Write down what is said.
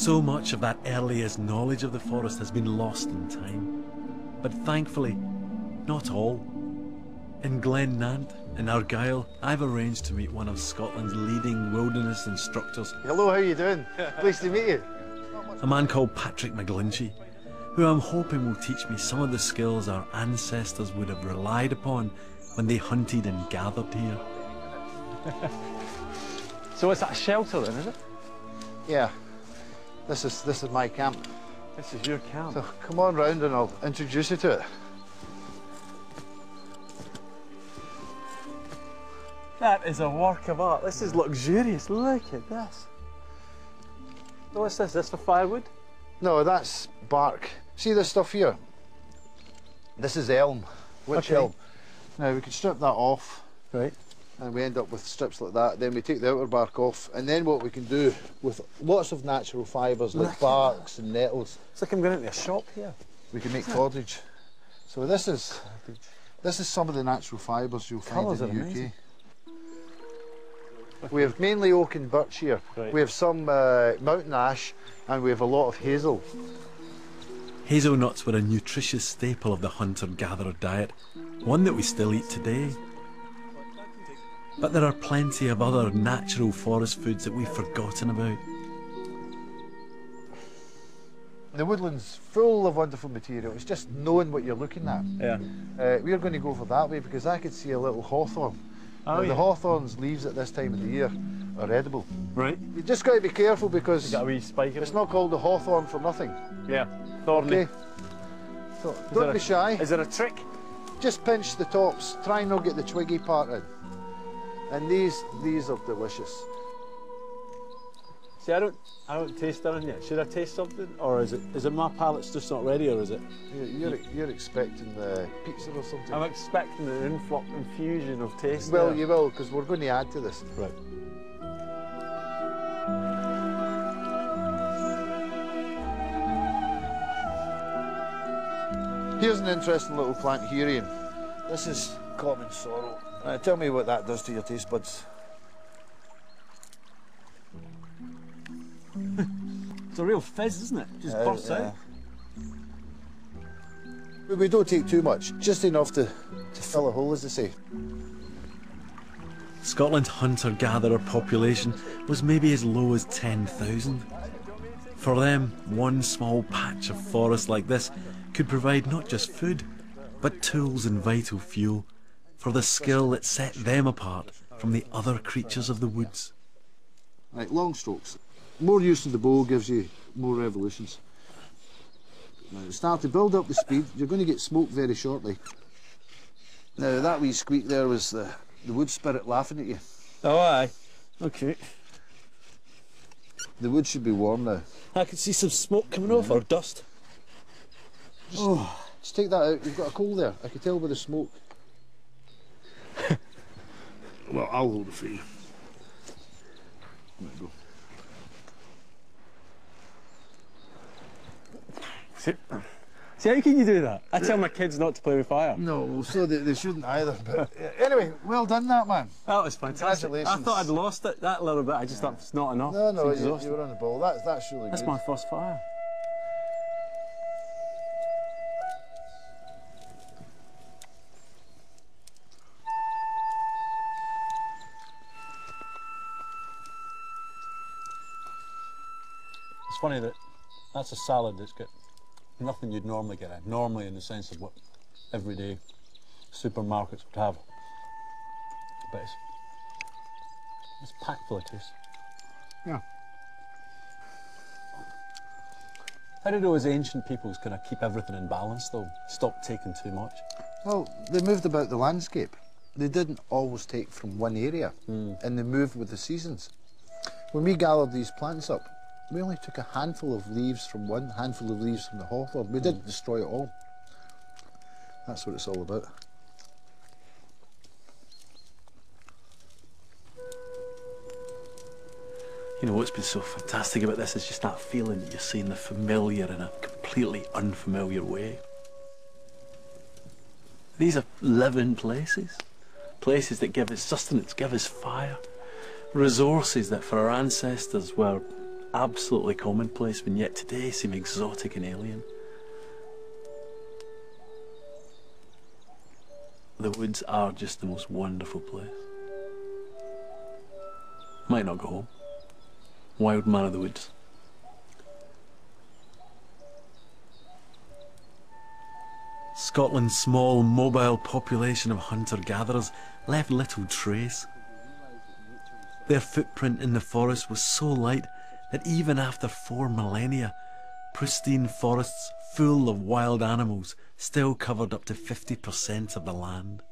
So much of that earliest knowledge of the forest has been lost in time. But thankfully, not all. In Glen Nant, in Argyll, I've arranged to meet one of Scotland's leading wilderness instructors. Hello, how are you doing? Pleased to meet you. A man called Patrick McGlinchey, who I'm hoping will teach me some of the skills our ancestors would have relied upon when they hunted and gathered here. so it's that shelter then, is it? Yeah. This is this is my camp. This is your camp. So come on round and I'll introduce you to it. That is a work of art. This is luxurious. Look at this. What's this? This for firewood? No, that's bark. See this stuff here? This is elm. Which Okay. elm? Now we can strip that off Right. And we end up with strips like that. Then we take the outer bark off and then what we can do with lots of natural fibres like at barks and nettles, It's like I'm going into a shop here. we can make cordage. So this is cordage. this is some of the natural fibres you'll find Colours in are the UK. amazing. We have mainly oak and birch here. Right. We have some uh, mountain ash and we have a lot of hazel. Hazelnuts were a nutritious staple of the hunter-gatherer diet, one that we still eat today. But there are plenty of other natural forest foods that we've forgotten about. The woodland's full of wonderful material. It's just knowing what you're looking at. Yeah. Uh, we're going to go for that way because I could see a little hawthorn. Oh, Now, yeah. The hawthorn's leaves at this time of the year are edible. Right. You just got to be careful because Got a wee spike it's it. not called the hawthorn for nothing. Yeah. Thorny. Okay? So there don't a- be shy. Is there a trick? Just pinch the tops. Try and not get the twiggy part in. And these these are delicious. See, I don't, I don't taste anything yet. Should I taste something, or is it, is it my palate's just not ready, or is it? You're, you're, you're expecting the pizza or something. I'm expecting an influx, infusion of taste. well, there. you will because we're going to add to this. Right. Here's an interesting little plant here, Ian. This is common sorrel. Uh, tell me what that does to your taste buds. It's a real fizz, isn't it? Just Uh, bursts yeah. out. But we don't take too much, just enough to, to fill a hole, as they say. Scotland's hunter-gatherer population was maybe as low as 10,000. For them, one small patch of forest like this could provide not just food, but tools and vital fuel for the skill that set them apart from the other creatures of the woods. Right, long strokes. More use of the bow gives you more revolutions. Now, start to build up the speed. You're going to get smoke very shortly. Now, that wee squeak there was the, the wood spirit laughing at you. Oh, aye. Okay. The wood should be warm now. I can see some smoke coming off, or dust. Oh, just take that out. You've got a coal there. I can tell by the smoke. Well, I'll hold it for you. There you go. See, see, how can you do that? I tell my kids not to play with fire. No, so they, they shouldn't either. But anyway, well done, that man. That was fantastic. I thought I'd lost it that little bit. I just thought it's not enough. No, no, you, you were on the ball. That's that's really That's good. my first fire. It's funny that that's a salad that's got nothing you'd normally get in, normally in the sense of what everyday supermarkets would have. But it's, it's packed full of taste. Yeah. How did those ancient peoples kind of keep everything in balance though? Stop taking too much? Well, they moved about the landscape. They didn't always take from one area, hmm. and they moved with the seasons. When we gathered these plants up, we only took a handful of leaves from one, handful of leaves from the hawthorn. We didn't hmm. destroy it all. That's what it's all about. You know what's been so fantastic about this is just that feeling that you're seeing the familiar in a completely unfamiliar way. These are living places, places that give us sustenance, give us fire, resources that for our ancestors were absolutely commonplace, and yet today seem exotic and alien. The woods are just the most wonderful place. Might not go home. Wild man of the woods. Scotland's small, mobile population of hunter-gatherers left little trace. Their footprint in the forest was so light that even after four millennia, pristine forests full of wild animals still covered up to 50% of the land.